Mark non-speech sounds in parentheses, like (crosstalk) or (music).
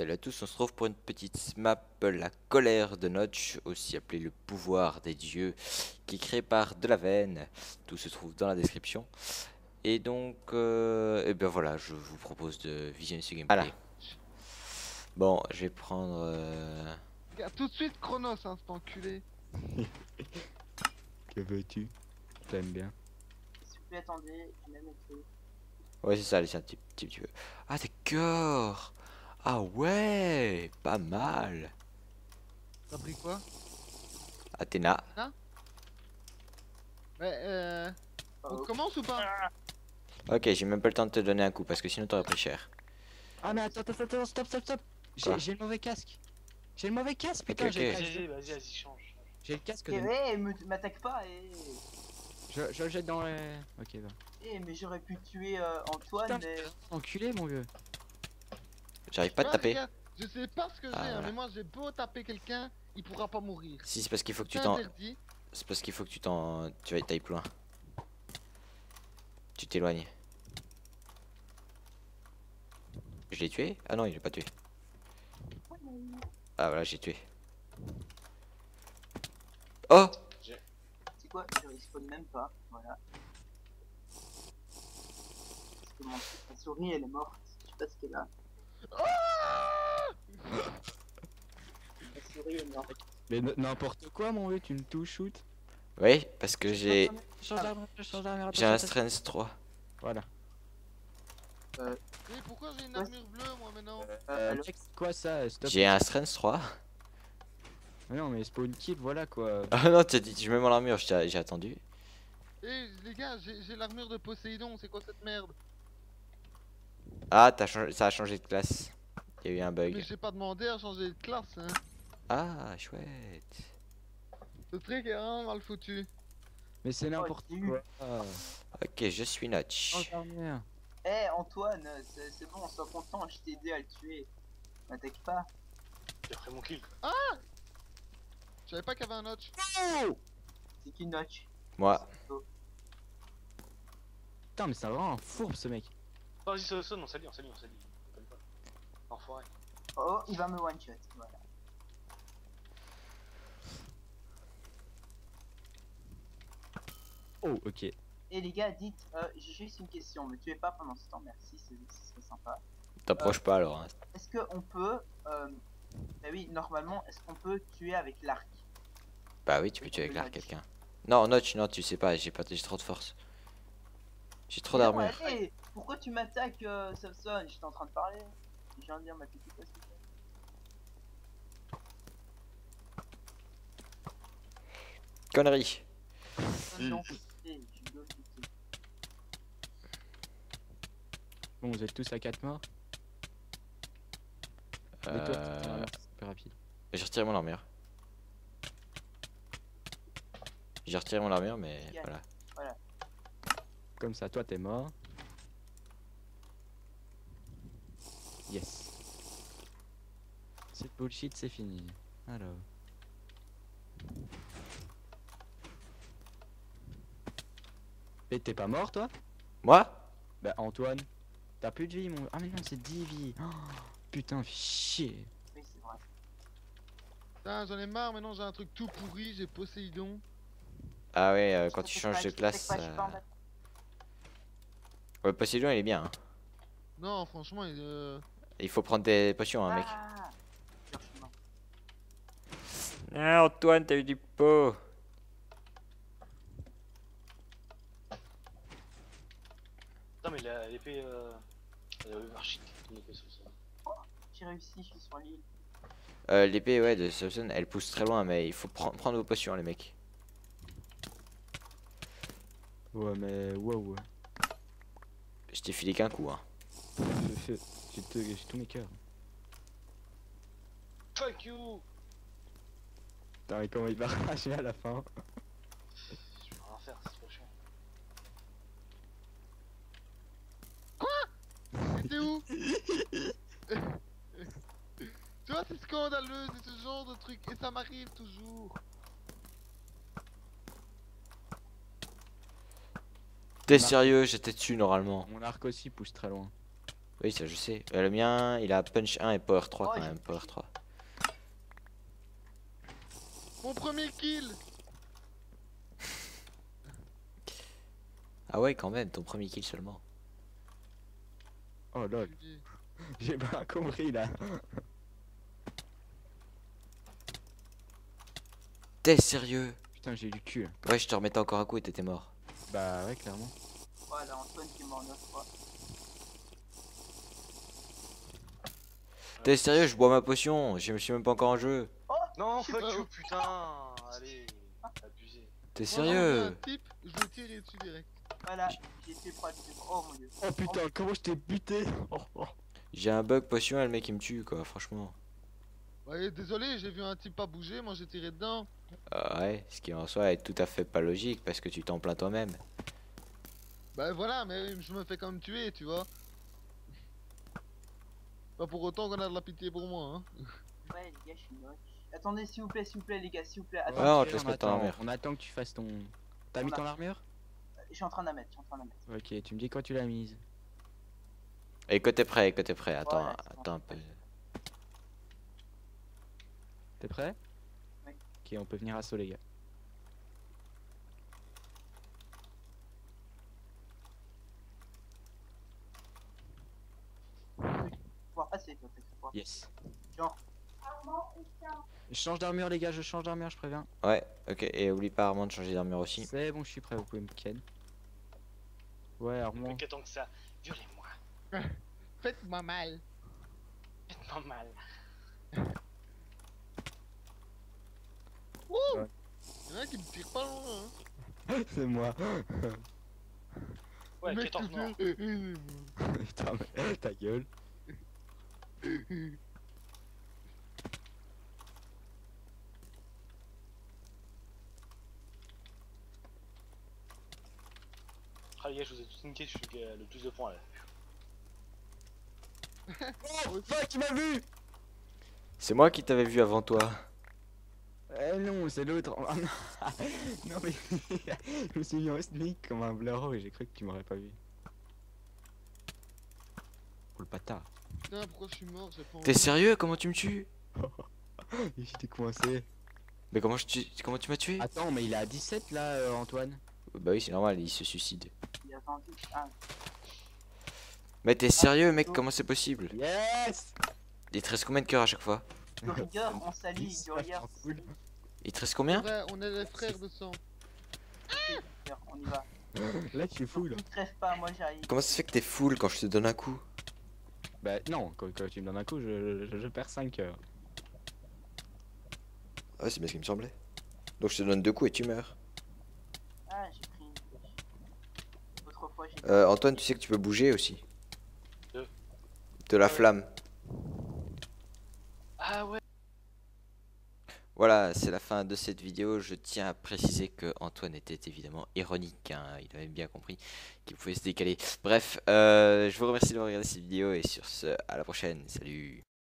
Salut à tous, on se retrouve pour une petite map, la colère de Notch, aussi appelée le pouvoir des dieux, qui est créée par De la Veine. Tout se trouve dans la description. Et donc, euh, et ben voilà, je vous propose de visionner ce gameplay. Voilà. Bon, je vais prendre. euh, Regarde, tout de suite Chronos, hein, cet enculé. (laughs) Que veux-tu? T'aimes bien. S'il vous plaît, attendez, j'ai même écrit. Ouais, c'est ça, laissez un petit, petit, petit peu. Ah, d'accord Ah ouais Pas mal T'as pris quoi? Athéna. Ouais, euh. On commence ou pas? Ok, j'ai même pas le temps de te donner un coup parce que sinon t'aurais pris cher. Ah mais attends, attends, attends, stop, stop, stop J'ai le mauvais casque J'ai le mauvais casque, putain, ok. j'ai le Vas-y, casque- vas-y, vas-y, change. j'ai le casque Eh, ouais, me- m'attaque pas, et. Je, je le jette dans les... Ok, va. Eh, mais j'aurais pu tuer euh, Antoine, Putain, mais. Enculé mon vieux J'arrive pas à te Ouais, taper. Je sais pas ce que j'ai, Ah, hein, voilà. mais moi j'ai beau taper quelqu'un, il pourra pas mourir. Si, c'est parce qu'il faut que tu t'en. C'est parce qu'il faut que tu t'en. Tu vas tailler plus loin. Tu t'éloignes. Je l'ai tué? Ah non, il l'a pas tué. Ah voilà, j'ai tué. Oh C'est quoi? Je respawn même pas, voilà. Parce que mon... ma souris elle est morte, je sais pas ce qu'elle a. Mais n'importe quoi mon vieux, tu me touches, shoot Oui, parce que j'ai. J'ai un strength 3. Voilà. Mais pourquoi j'ai une armure bleue moi maintenant? Euh, Euh, quoi ça Stop J'ai un strength 3. Ah Non mais spawn kill, voilà quoi Ah (laughs) non, t'as dit, je mets mon armure, j'ai attendu. Eh les gars, j'ai j'ai l'armure de Poséidon, c'est quoi cette merde? Ah, t'as changé, ça a changé de classe. Il y a eu un Mais bug. j'ai pas demandé à changer de classe, hein. Ah, chouette. Ce truc est vraiment mal foutu. Mais c'est n'importe tu- quoi Ah. Ok, je suis Notch. D'armure Eh Antoine, c'est bon, sois content, je t'ai aidé à le tuer. M'attaque pas. J'ai pris mon kill. Je savais pas qu'il y avait un notch. C'est qu'une notch? Moi. Putain mais c'est vraiment un fourbe ce mec Oh, vas-y, ça sonne, on s'allie, on s'allie, on s'allie. Déconne pas. Enfoiré. Oh, il va me one shot, voilà. Oh ok Et les gars, dites, euh, j'ai juste une question, me tuez pas pendant ce temps, merci, c'est- ce serait sympa. T'approches pas alors. hein. Est-ce qu'on peut, euh, bah oui, normalement, est-ce qu'on peut tuer avec l'arc? Bah oui, tu peux tuer avec l'arc quelqu'un. Non, Notch, non, tu sais pas, j'ai pas, j'ai trop de force. J'ai trop non, d'armure. Pourquoi tu m'attaques, euh, Samson? J'étais en train de parler. Je viens de dire, m'attaquez pas, s'il te plaît. Connerie. Non, eh. Bon vous êtes tous à 4 morts Mais toi Euh, super rapide J'ai retiré mon armure. J'ai retiré mon armure, mais Yeah. voilà. Comme ça toi t'es mort Yes Cette bullshit c'est fini Alors Et t'es pas mort toi? Moi? Bah Antoine, t'as plus de vie mon... Ah mais non c'est 10 vies Oh, Putain chier Oui, c'est vrai. Putain, j'en ai marre, maintenant j'ai un truc tout pourri, j'ai Poséidon. Ah ouais, euh, quand tu changes de en euh. Ouais, Poséidon, il est bien. hein. Non, franchement, il, euh... Il faut prendre des potions, hein, mec. Ah Antoine, t'as eu du pot. Putain, mais l'épée. Euh... Euh. J'ai réussi, je suis sur l'île. Euh, L'épée, ouais, de Samson, elle pousse très loin, mais il faut pre- prendre vos potions, les mecs. Ouais mais wow Je t'ai filé qu'un coup, hein. J'ai j'ai tout- j'ai tous mes cœurs. Fuck you. Putain mais comment il va rager à la fin. Je vais rien faire, c'est trop chiant. T'es où? (laughs) Tu vois, c'est scandaleux, c'est ce genre de truc, et ça m'arrive toujours. T'es sérieux, j'étais dessus normalement. Mon arc aussi pousse très loin Oui, ça je sais. Euh, le mien, il a punch 1 et power 3 Oh, quand même. Power 3. Mon premier kill Ah ouais, quand même, ton premier kill seulement. Oh lol, j'ai pas compris là. T'es sérieux? Putain, j'ai eu du cul. là. Ouais, je te remettais encore un coup et t'étais mort. Bah ouais, clairement. Voilà, Antoine qui est mort 9 fois. T'es sérieux, je bois ma potion. Je me suis même pas encore en jeu. Non, Je sais fuck you, putain Allez, abusé. T'es sérieux je dessus direct. Voilà, Oh mon dieu. Oh putain, comment je t'ai buté? (laughs) Oh, oh. J'ai un bug potion et le mec il me tue quoi, franchement. Ouais, désolé, j'ai vu un type pas bouger, moi j'ai tiré dedans. Ah ouais, ce qui en soi est tout à fait pas logique parce que tu t'en plains toi-même. Bah voilà, mais je me fais quand même tuer, tu vois. Pas pour autant qu'on a de la pitié pour moi, hein. Ouais, les gars, je suis moche. Attendez, s'il vous plaît, s'il vous plaît, les gars, s'il vous plaît. Ouais, Attends, on te laisse mettre ton attend, armure. on attend que tu fasses ton. T'as mis a- ton armure? Je suis en train de la mettre, je suis en train de la mettre. Ok, tu me dis quand tu l'as mise. Et que t'es prêt, que t'es prêt, attends, Ouais, attends un peu. T'es prêt? Oui. Ok, on peut venir assaut les gars. Yes. Genre. Je change d'armure les gars, je change d'armure, je préviens. Ouais, ok, et oublie pas Armand de changer d'armure aussi. C'est bon, je suis prêt, vous pouvez me ken. Ouais, Armand. Qu'attends que ça Violez-moi. (laughs) Faites-moi mal. Faites-moi mal. Wouh Ouais. Y'en a qui me tire pas loin, hein. (laughs) C'est moi. Ouais, Le mec 14 te morts. fait- euh, euh, (laughs) Putain, mais ta gueule. Ah les gars, je vous ai tous niqué, je suis le plus de points là. Oh, fuck, tu m'as vu C'est moi qui t'avais vu avant toi. Eh non, c'est l'autre. Non. (laughs) non mais (laughs) je me suis mis en sneak comme un blaireau et j'ai cru que tu m'aurais pas vu. Oh le bâtard. Putain, pourquoi je suis mort T'es sérieux Comment tu me tues? (laughs) J'étais coincé. Mais comment je tu... comment tu m'as tué? Attends, mais il est à 17 là, euh, Antoine? Bah oui, c'est normal, il se suicide. Il a vendu. Ah, Mais t'es sérieux mec, comment c'est possible? Yes Il te reste combien de cœurs à chaque fois? Rigueur, on s'allie, rigueur. Il te reste combien? Ouais, on est les frères de sang. on y va. Là, tu es. Ne pas, moi j'arrive. Comment ça se fait que t'es full quand je te donne un coup? Bah non, quand, quand tu me donnes un coup, je, je, je perds 5 cœurs. Ah ouais, c'est bien ce qui me semblait. Donc je te donne deux coups et tu meurs. Ah, j'ai pris une. Autrefois, j'ai. Euh, Antoine, tu sais que tu peux bouger aussi. De De la flamme. Ah ouais Voilà, c'est la fin de cette vidéo. Je tiens à préciser que Antoine était évidemment ironique. hein. Il avait bien compris qu'il pouvait se décaler. Bref, euh, je vous remercie d'avoir regardé cette vidéo et sur ce, à la prochaine. Salut